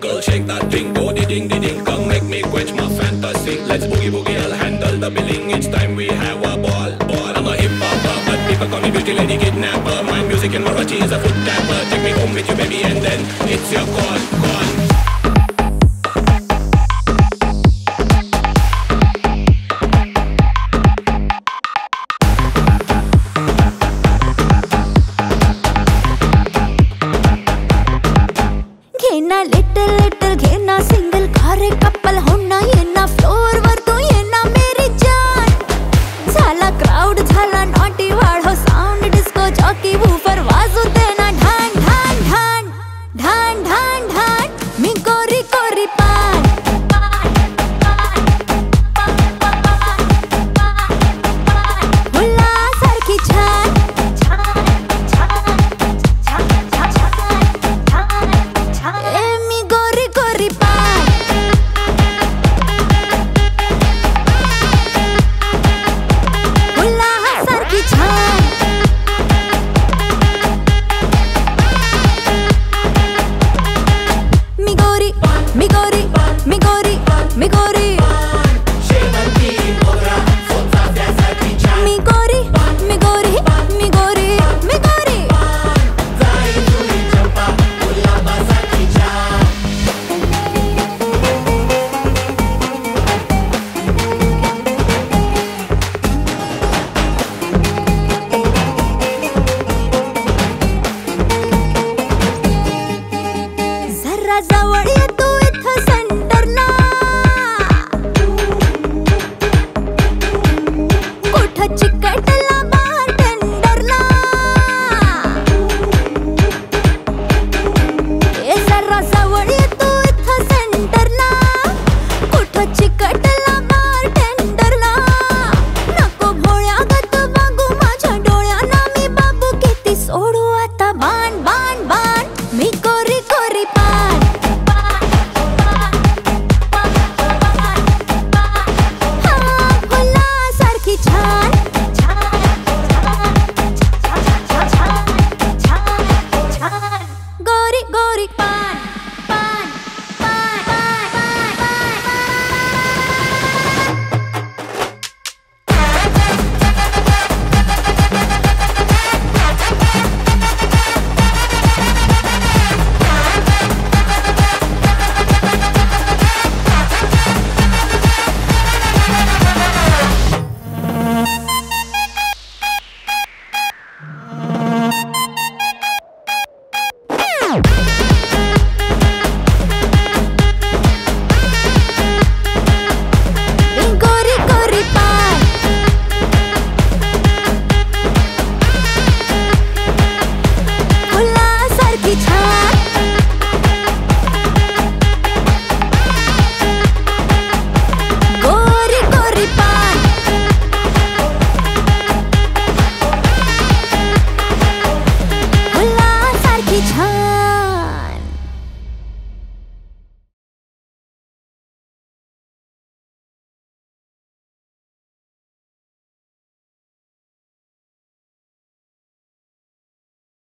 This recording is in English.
girl, shake that thing, go di ding di ding, come make me quench my fantasy. Let's boogie boogie, I'll handle the billing. It's time we have a ball, ball. I'm a hip hopper, but people call me beauty lady kidnapper. My music in Marathi is a foot tapper. Take me home with you, baby, and then it's your call, call. घेना little little घेना single खारे couple होना येना floor वर तू येना मेरी जान झाला क्राउड झाला नॉटी वाढो साउंड डिस्को जॉकी वूफर जवळ तू इथं